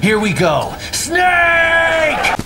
Here we go. Snake!